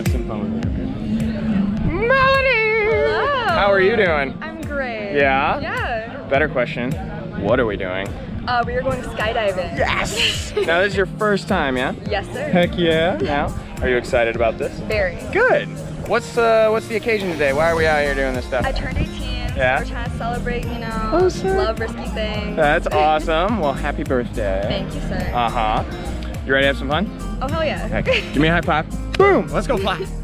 have some fun with her. Melony! Hello. How are you doing? I'm great. Yeah? Yeah. Better question. What are we doing? Uh, we are going skydiving. Yes! now this is your first time, yeah? Yes, sir. Heck yeah. Now, are you excited about this? Very. Good. What's uh what's the occasion today? Why are we out here doing this stuff? I turned 18. Yeah? So we're trying to celebrate, you know, Oh, sick. love risky things. That's awesome. Well, happy birthday. Thank you, sir. Uh-huh. You ready to have some fun? oh, hell yeah. Heck, give me a high five. Boom! Let's go fly.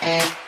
What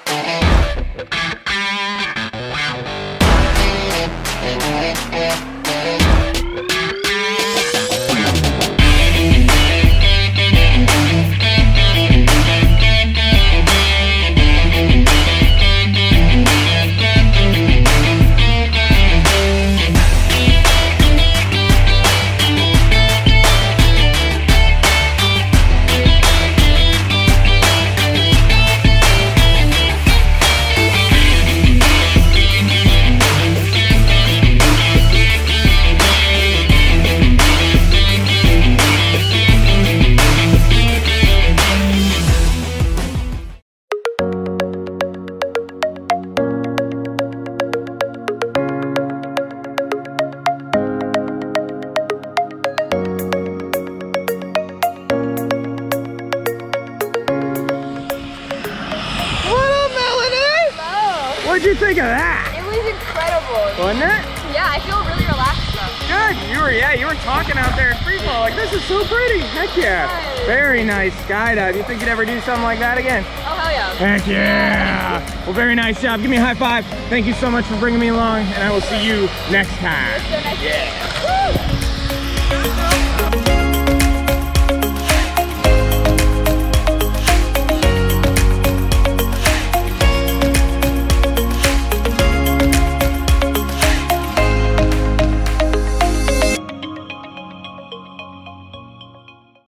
What'd you think of that? It was incredible. Wasn't it? Yeah, I feel really relaxed though. Good. You were, yeah, you were talking out there in free fall. Like, this is so pretty. Heck yeah. Nice. Very nice skydive. You think you'd ever do something like that again? Oh, hell yeah. Heck yeah. Well, very nice job. Give me a high five. Thank you so much for bringing me along, and I will see you next time. So nice to meet you. Yeah. Woo!